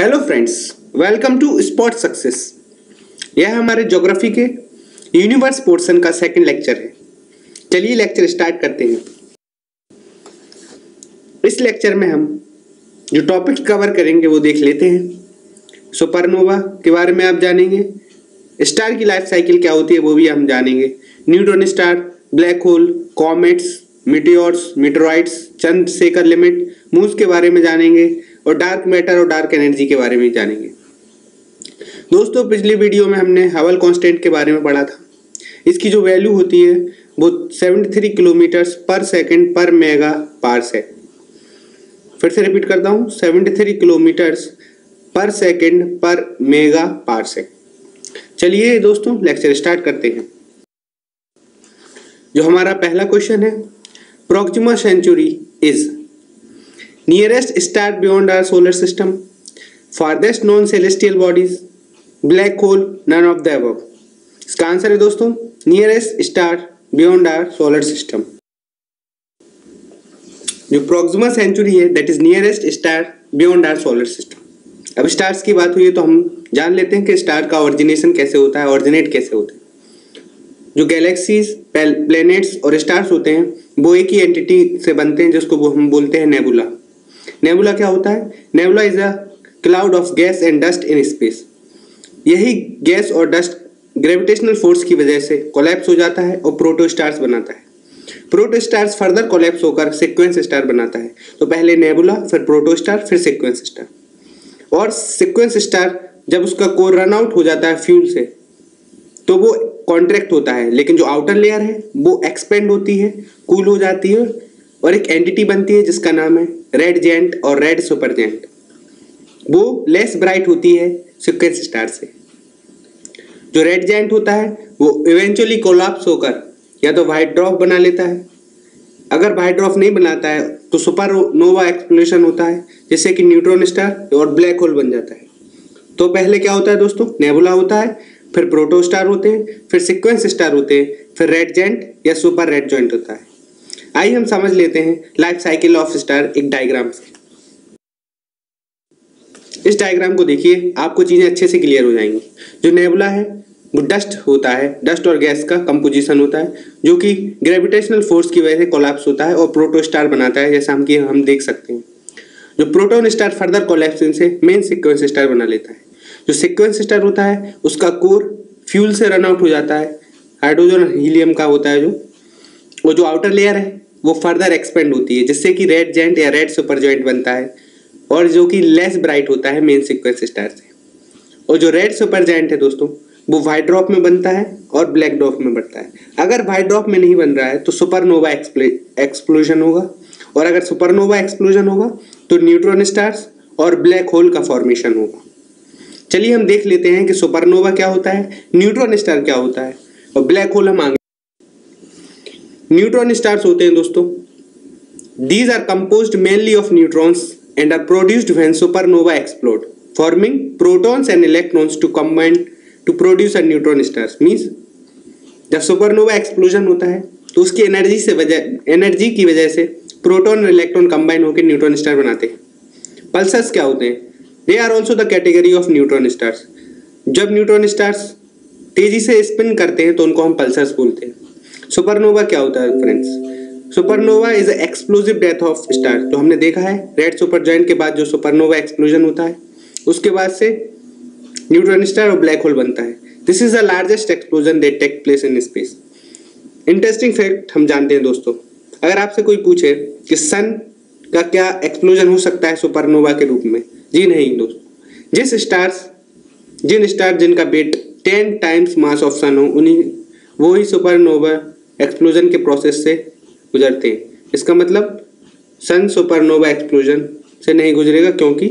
Hello friends welcome to sport success यह हमारे geography के यूनिवर्स पोर्शन का सेकंड लेक्चर है। चलिए लेक्चर स्टार्ट करते हैं। इस लेक्चर में हम जो टॉपिक कवर करेंगे, वो देख लेते हैं। सुपरनोवा के बारे में आप जानेंगे। स्टार की लाइफ साइकिल क्या होती है, वो भी हम जानेंगे। Neutron star black hole comets meteors meteorites Chandrasekhar limit moves के बारे में जानेंगे। और डार्क मैटर और डार्क एनर्जी के बारे में जानेंगे। दोस्तों, पिछली वीडियो में हमने हवल कांस्टेंट के बारे में पढ़ा था। इसकी जो वैल्यू होती है, वो 73 किलोमीटर पर सेकंड पर मेगा पार्स है फिर से रिपीट करता हूँ 73 किलोमीटर पर सेकंड पर मेगा पार्स है चलिए दोस्तों लेक्चर स्टार्ट करते हैं। जो हमारा पहला क्वेश्चन है Proxima Centauri is nearest star beyond our solar system, farthest known celestial bodies, black hole, none of the above. इसका आंसर है दोस्तों nearest star beyond our solar system जो प्रोक्सिमा सेंचुरी है that is nearest star beyond our solar system अब stars की बात हुई है तो हम जान लेते हैं कि स्टार का ऑरिजिनेशन कैसे होता है ऑरिजिनेट कैसे होता है। जो गैलेक्सीज प्लैनेट्स और स्टार्स होते हैं, वो एक ही एंटिटी से बनते हैं, जिसको हम बोलते हैं नेबुला नेबुला क्या होता है? Nebula is a cloud of gas and dust in space यही गैस और डस्ट ग्रेविटेशनल फोर्स की वजह से कोलैप्स हो जाता है और प्रोटो स्टार्स बनाता है। प्रोटो स्टार्स फर्दर कोलैप्स होकर सिक्वेंस स्टार बनाता है। तो पहले नेबुला फिर प्रोटो स्टार फिर सिक्वेंस स्टार और सिक्वेंस स्टार जब उसका कोर रन आउट हो जाता है फ्यूल से तो वो कॉन्ट्रैक्ट होता है। लेकिन जो आउटर लेयर है, वो एक्सपेंड होती है कूल हो जाती है और एक एंटिटी बनती है जिसका नाम है रेड जेंट और रेड सुपर जेंट वो लेस ब्राइट होती है सिक्वेंस स्टार से. जो रेड जेंट होता है, वो इवेंचुअली कोलाप्स होकर या तो वाइट ड्रॉप बना लेता है। अगर वाइट ड्रॉप नहीं बनाता है तो सुपर नोवा एक्सप्लोशन होता है, जिससे कि न्यूट्रॉन स्टार और ब्लैक होल बन जाता है। तो पहले क्या होता है दोस्तों? नेबुला होता है, फिर प्रोटो स्टार होते हैं, फिर सिक्वेंस स्टार होते हैं, फिर रेड जेंट या सुपर रेड जॉइंट होता है। आइए हम समझ लेते हैं लाइफ साइकिल ऑफ़ स्टार एक डायग्राम। से इस डायग्राम को देखिए, आपको चीज़ें अच्छे से क्लियर हो जाएँगी। जो नेबुला है, वो डस्ट होता है, डस्ट और गैस का कंपोजिशन होता है, जो कि ग्रेविटेशनल फोर्स की वजह से कोलैप्स होता है और प्रोटो स्टार बनाता है, जैसा हम कि हम देख सकते हैं। जो प्रोटोन स्टार फर्दर कोलैप्स से मेन सिक्वेंस स्टार बना लेता है। जो सिक्वेंस स्टार होता है, उसका कोर फ्यूल से रन आउट हो जाता है हाइड्रोजन हीलियम का होता है जो वो जो आउटर लेयर है वो फर्दर एक्सपेंड होती है, जिससे कि रेड जेंट या रेड सुपर जॉइंट बनता है, और जो कि लेस ब्राइट होता है मेन सिक्वेंस स्टार से। और जो रेड सुपर जॉइंट है दोस्तों, वो वाइट ड्रॉप में बनता है और ब्लैक ड्रॉप में बनता है। अगर वाइट ड्रॉप में नहीं बन रहा है तो सुपरनोवा एक्सप्लोजन होगा, और अगर सुपरनोवा एक्सप्लोजन होगा तो न्यूट्रॉन स्टार्स और ब्लैक होल का फॉर्मेशन होगा। चलिए हम देख लेते हैं कि सुपरनोवा क्या होता है न्यूट्रॉन स्टार क्या होता है, और ब्लैक होल हम आगे न्यूट्रॉन स्टार्स होते हैं दोस्तों। These are composed mainly of neutrons and are produced when supernova explode forming protons and electrons to combine to produce a neutron stars means जब सुपरनोवा एक्सप्लोजन होता है तो उसकी एनर्जी से वजह एनर्जी की वजह से प्रोटॉन और इलेक्ट्रॉन कंबाइन होकर न्यूट्रॉन स्टार बनाते हैं। पल्सर्स क्या होते हैं? They are also the category of neutron stars जब न्यूट्रॉन स्टार्स तेज़ी से स्पिन करते हैं तो उनको हम पल्सर्स बोलते हैं। सुपरनोवा क्या होता है friends supernova is explosive death of star जो हमने देखा है रेड सुपर जॉइंट के बाद जो सुपरनोवा एक्सप्लोजन होता है, उसके बाद से न्यूट्रॉन स्टार और ब्लैक होल बनता है. This is the largest explosion they take place in space interesting fact हम जानते हैं दोस्तों. अगर आपसे कोई पूछे कि सन का क्या एक्सप्लोजन हो सकता है सुपरनोवा के रूप में, जी नहीं दोस्तों. जिस स्टार्स जिन स्टार जिनका weight ten times mass of sun हो, उन्हीं, वो ही सुपरनोवा एक्सप्लोजन के प्रोसेस से गुजरते हैं। इसका मतलब सन सुपरनोवा एक्सप्लोजन से नहीं गुजरेगा क्योंकि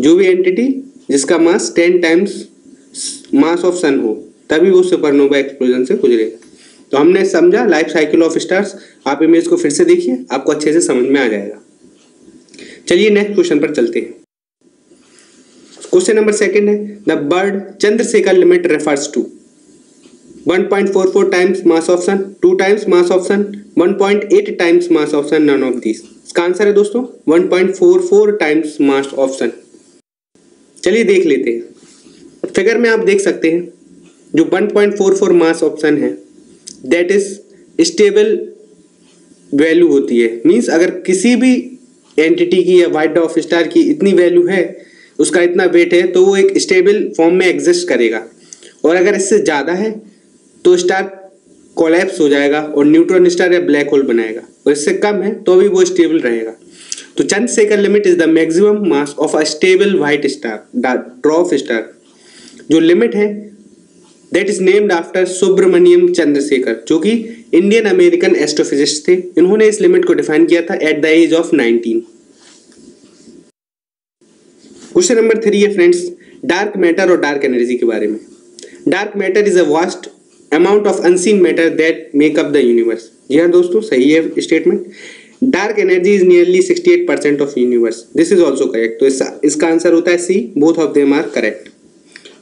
जो भी एंटिटी जिसका mass ten times mass of sun हो, तभी वो सुपरनोवा एक्सप्लोजन से गुजरेगा। तो हमने समझा लाइफ साइकिल ऑफ़ स्टार्स आप इमेज को फिर से देखिए, आपको अच्छे से समझ में आ जाएगा। चलिए नेक्स्ट क्वेश्चन पर चलते हैं। क्वेश्चन नंबर सेकंड है the bird Chandrasekhar limit refers to 1.44 times mass of sun 2 times mass of sun 1.8 times mass of sun none of these. इसका आंसर है दोस्तों 1.44 टाइम्स मास ऑफ़ सन चलिए देख लेते हैं। फिगर में आप देख सकते हैं, जो 1.44 मास ऑप्शन है दैट इज़ स्टेबल वैल्यू होती है। मींस अगर किसी भी एंटिटी की या वाइट ऑफ़ स्टार की इतनी वैल्यू है, उसका इतना वेट है तो वो एक स्टेबल फॉर्म में एग्जिस्ट करेगा। और अगर इससे ज़्यादा है तो स्टार कोलैप्स हो जाएगा और न्यूट्रॉन स्टार या ब्लैक होल बनाएगा। और इससे कम है तो भी वो स्टेबल रहेगा। तो चंद Chandrasekhar limit is the maximum mass of a stable white star dwarf star जो लिमिट है that is named after Subramanyan Chandrasekhar जो कि इंडियन अमेरिकन एस्ट्रोफिजिस्ट थे। इन्होंने इस लिमिट को डिफाइन किया था at the age of 19 question number three है फ्रेंड्स डार्क मैटर और डार्क एनर्जी के बारे में। Dark matter is a vast amount of unseen matter that make up the universe जी हाँ दोस्तों सही है statement dark energy is nearly 68 percent of universe this is also correct तो इसका आंसर होता है C both of them are correct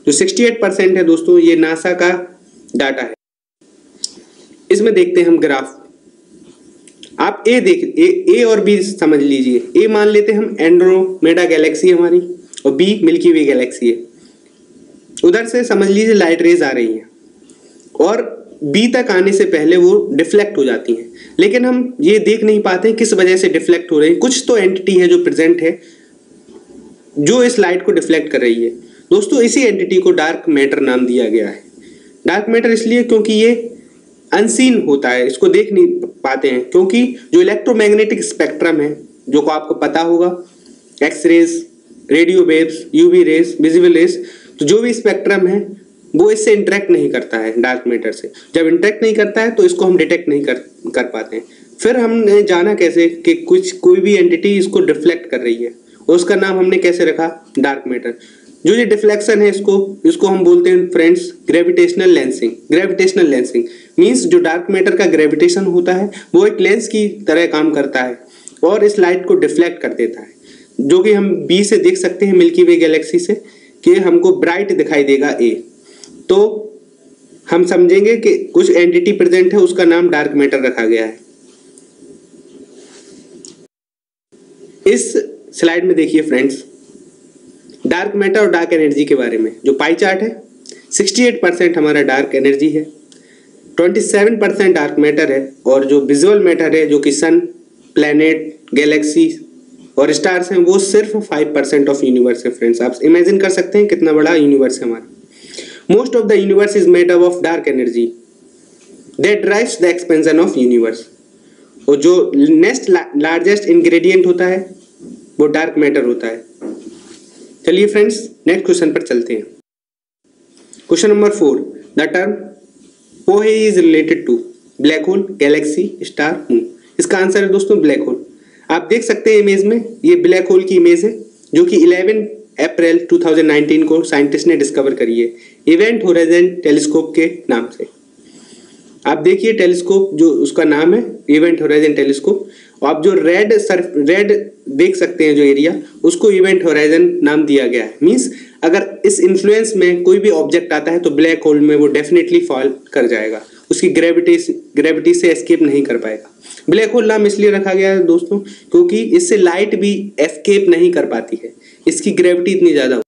जो 68 percent है दोस्तों ये नासा का डाटा है. इसमें देखते हैं हम ग्राफ आप ए देख ए, ए और बी समझ लीजिए. ए मान लेते हैं हम एंड्रोमेडा गैलेक्सी हमारी और बी मिल्की वे गैलेक्सी है. उधर से समझ लीजिए लाइट रेज आ रही हैं. और बी तक आने से पहले वो डिफ्लेक्ट हो जाती हैं। लेकिन हम ये देख नहीं पाते किस वजह से डिफ्लेक्ट हो रही है। कुछ तो एंटिटी है जो प्रेजेंट है, जो इस लाइट को डिफ्लेक्ट कर रही है। दोस्तों, इसी एंटिटी को डार्क मैटर नाम दिया गया है। डार्क मैटर इसलिए क्योंकि ये अनसीन होता है, इसको देख नहीं पाते हैं। क्योंकि जो इलेक्ट्रोमैग्नेटिक स्पेक्ट्रम है, जो को आपको पता होगा X rays radio waves UV rays visible rays तो जो भी स्पेक्ट्रम है वो इससे इंटरेक्ट नहीं करता है डार्क मैटर से। जब इंटरेक्ट नहीं करता है तो इसको हम डिटेक्ट नहीं कर कर पाते हैं। फिर हमने जाना कैसे कि कुछ, कोई भी एंटिटी इसको डिफ्लेक्ट कर रही है। उसका नाम हमने कैसे रखा? डार्क मैटर जो ये डिफ्लेक्शन है इसको इसको हम बोलते हैं friends gravitational lensing gravitational lensing means जो डार्क मैटर का ग्रेविटेशन होता है, वो एक लेंस की तरह काम करता है और इस लाइट को डिफ्लेक्ट कर देता है। जो कि हम बी से देख सकते हैं मिल्की वे गैलेक्सी से, कि हमको ब्राइट दिखाई देगा ए तो हम समझेंगे कि कुछ एंटिटी प्रेजेंट है, उसका नाम डार्क मैटर रखा गया है। इस स्लाइड में देखिए फ्रेंड्स डार्क मैटर और डार्क एनर्जी के बारे में, जो पाई चार्ट है 68 परसेंट हमारा डार्क एनर्जी है 27 परसेंट डार्क मैटर है, और जो विजुअल मैटर है, जो कि सन प्लैनेट गैलेक्सी और स्टार्स हैं, वो सिर्फ़ 5 परसेंट ऑफ़ यूनिवर्स है फ्रेंड्स आप इमेजिन कर सकते हैं कितना बड़ा यूनिवर्स है हमारा। Most of the universe is made up of dark energy that drives the expansion of universe और जो नेक्स्ट लार्जेस्ट इंग्रेडिएंट होता है, वो डार्क मैटर होता है। चलिए फ्रेंड्स नेक्स्ट क्वेश्चन पर चलते हैं। Question number four the term pohe is related to black hole galaxy star moon इसका आंसर है दोस्तों ब्लैक होल आप देख सकते हैं इमेज में, ये ब्लैक होल की इमेज है, जो कि 11 अप्रैल 2019 को साइंटिस्ट ने डिस्कवर करी है। इवेंट होराइजन टेलीस्कोप के नाम से। आप देखिए टेलीस्कोप जो उसका नाम है इवेंट होराइजन टेलीस्कोप आप जो रेड सर्फ रेड देख सकते हैं जो एरिया उसको इवेंट होराइजन नाम दिया गया है। मीन्स अगर इस इन्फ्लुएंस में कोई भी ऑब्जेक्ट आता है तो ब्लैक होल में वो डेफिनेटली फॉल कर जाएगा। उसकी ग्रेविटी ग्रेविटी से एस्केप नहीं कर पाएगा। ब्लैक होल नाम इसलिए रखा गया है दोस्तों, क्योंकि इससे लाइट भी एस्केप नहीं कर पाती है। इसकी ग्रेविटी इतनी ज़्यादा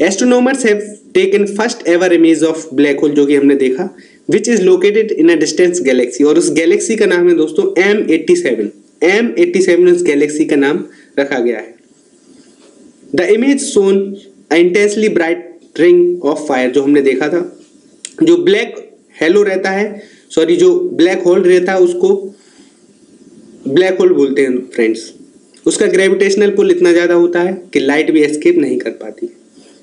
astronomers have taken first ever image of black hole जो कि हमने देखा which is located in a distance galaxy और उस गैलेक्सी का नाम है दोस्तों M eighty seven M eighty seven उस गैलेक्सी का नाम रखा गया है। The image shown intensely bright ring of fire जो हमने देखा था। जो ब्लैक हेलो रहता है सॉरी जो ब्लैक होल रहता है, उसको ब्लैक होल बोलते हैं फ्रेंड्स उसका ग्रेविटेशनल पुल इतना ज़्यादा होता है कि लाइट भी एस्केप नहीं कर पाती.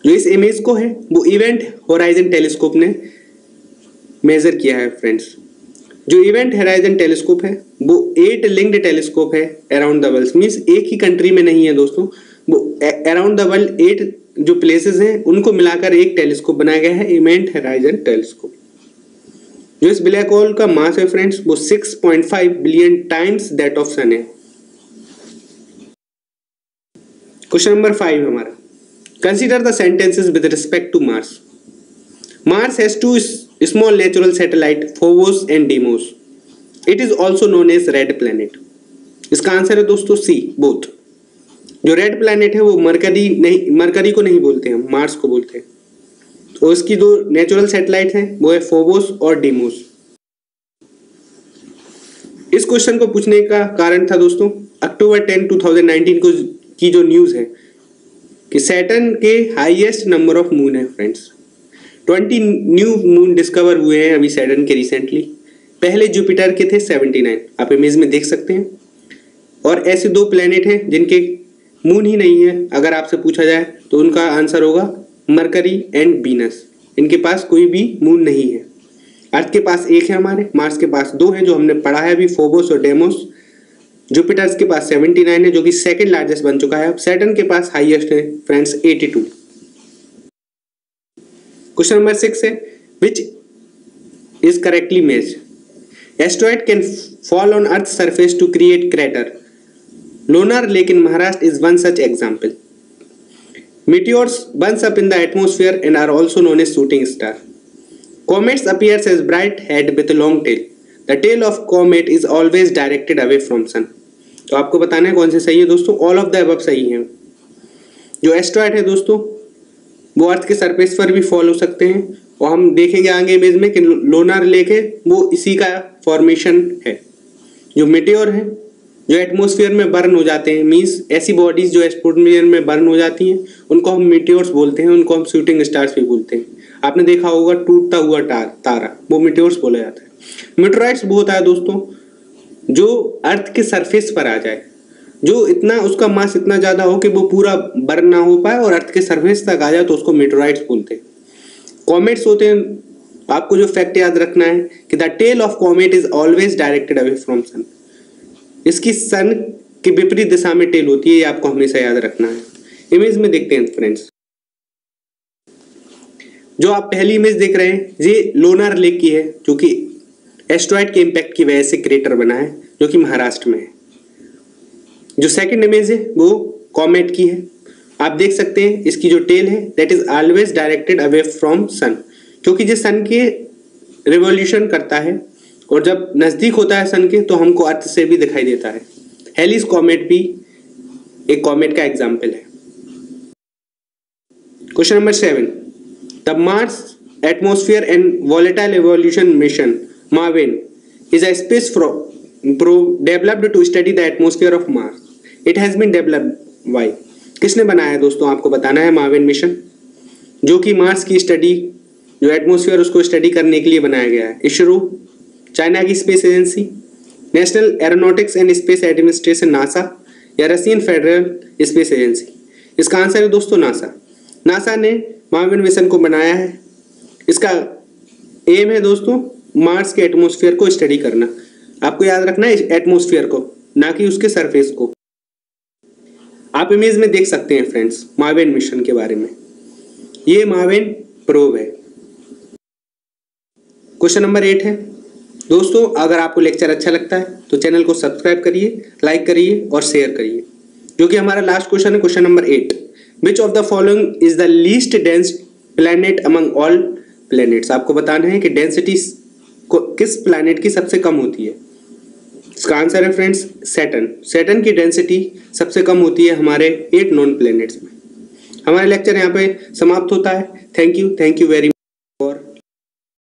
जो इस इमेज को है, वो इवेंट होराइजन टेलीस्कोप ने मेजर किया है फ्रेंड्स जो इवेंट हेराइजन टेलीस्कोप है, वो एट लिंक्ड टेलीस्कोप है अराउंड द वर्ल्ड मीन्स एक ही कंट्री में नहीं है, दोस्तों. वो अराउंड द वर्ल्ड एट जो प्लेसेस हैं, उनको मिलाकर एक टेलीस्कोप बनाया गया है इवेंट हेराइजन टेलीस्कोप जो इस ब्लैक होल का मास है फ्रेंड्स वो 6.5 billion times that of sun है। क्वेश्चन नंबर फाइव हमारा। Consider the sentences with respect to Mars Mars has two small natural satellite Phobos and Deimos. It is also known as red planet. इसका answer है दोस्तों C both जो red planet है, वो mercury नहीं, mercury को नहीं बोलते हैं मार्स को बोलते हैं। तो उसकी दो नेचुरल सैटेलाइट हैं, वो है फोबोस और डीमोस इस क्वेश्चन को पूछने का कारण था दोस्तों October ten two thousand nineteen को की जो न्यूज़ है, कि सैटर्न के हाईएस्ट नंबर ऑफ़ मून है friends twenty new moon discover हुए हैं अभी सैटर्न के रिसेंटली पहले जुपिटर के थे सेवेंटी नाइन आप इमेज में देख सकते हैं। और ऐसे दो प्लेनेट हैं जिनके मून ही नहीं है, अगर आपसे पूछा जाए तो उनका आंसर होगा मरकरी एंड बीनस इनके पास कोई भी मून नहीं है। अर्थ के पास एक है हमारे मार्स के पास दो हैं, जो हमने पढ़ा है अभी फोबोस और डेमोस जुपिटर्स के पास 79 है, जो कि सेकंड लार्जेस्ट बन चुका है। अब सैटर्न के पास हाईएस्ट है फ्रेंड्स 82 क्वेश्चन नंबर सिक्स है which is correctly made asteroid can fall on earth surface to create crater Lonar lake in Maharashtra is one such example meteors burns up in the atmosphere and are also known as shooting star comets appears as bright head with long tail the tail of comet is always directed away from sun तो आपको बताना है कौन से सही है दोस्तों? All of the अब सही है। जो एस्ट्रॉयड है दोस्तों, वो अर्थ के सरफेस पर भी फॉल हो सकते हैं। और हम देखेंगे आगे इमेज में कि लोनार लेक है, वो इसी का फॉर्मेशन है। जो मिट्योर है जो एटमोसफियर में बर्न हो जाते हैं मीन्स ऐसी बॉडीज जो एटमोसफियर में बर्न हो जाती हैं, उनको हम मिट्योर्स बोलते हैं, उनको हम शूटिंग स्टार्स भी बोलते हैं। आपने देखा होगा टूटता हुआ तारा, वो मिट्योर्स बोला जाता है। मिट्रोइड्स वो होता है दोस्तों, जो अर्थ के सरफेस पर आ जाए, जो इतना उसका मास इतना ज़्यादा हो कि वो पूरा बर्न ना हो पाए और अर्थ के सरफेस तक आ जाए तो उसको मिट्रोइड्स बोलते हैं। कॉमेट्स होते हैं, आपको जो फैक्ट याद रखना है कि the tail of comet is always directed away from sun इसकी सन की विपरीत दिशा में टेल होती है, ये आपको हमेशा याद रखना है। इमेज में देखते हैं फ्रेंड्स जो आप पहली इमेज देख रहे हैं, ये लोनार लेक की है, जो कि एस्ट्रॉइड के इम्पैक्ट की वजह से क्रेटर बना है, जो कि महाराष्ट्र में है। जो सेकंड इमेज है, वो कॉमेट की है। आप देख सकते हैं, इसकी जो टेल है that is always directed away from sun क्योंकि जो सन के रिवोल्यूशन करता है। और जब नज़दीक होता है सन के तो हमको अर्थ से भी दिखाई देता है। हेलिस कॉमेट भी एक कॉमेट का एग्ज़ाम्पल है। Question number seven the Mars atmosphere and volatile evolution mission Marvin is a space probe developed to study the atmosphere of Mars it has been developed by किसने बनाया है दोस्तों आपको बताना है मावेन मिशन जो कि मार्स की स्टडी जो एटमोस्फियर उसको स्टडी करने के लिए बनाया गया है। इसरो चाइना की space agency national aeronautics and space administration NASA या रशियन फेडरल स्पेस एजेंसी इसका आंसर है दोस्तों नासा नासा ने मार्विन मिशन को बनाया है। इसका एम है दोस्तों मार्स के एटमोसफियर को स्टडी करना। आपको याद रखना है एटमोसफियर को, ना कि उसके सरफेस को। आप इमेज में देख सकते हैं फ्रेंड्स मावेन मिशन के बारे में। ये मावेन प्रोब है। क्वेश्चन नंबर एट है। दोस्तों, अगर आपको लेक्चर अच्छा लगता है तो चैनल को सब्सक्राइब करिए लाइक करिए और शेयर करिए। जो कि हमारा लास्ट क्वेश्चन है question number eight which of the following is the least dense planet among all planets आपको बताना है कि डेंसिटी को किस प्लैनेट की सबसे कम होती है। इसका आंसर है फ्रेंड्स सेटन सेटन की डेंसिटी सबसे कम होती है हमारे एट नॉन प्लैनेट्स में। हमारा लेक्चर यहाँ पे समाप्त होता है। Thank you thank you very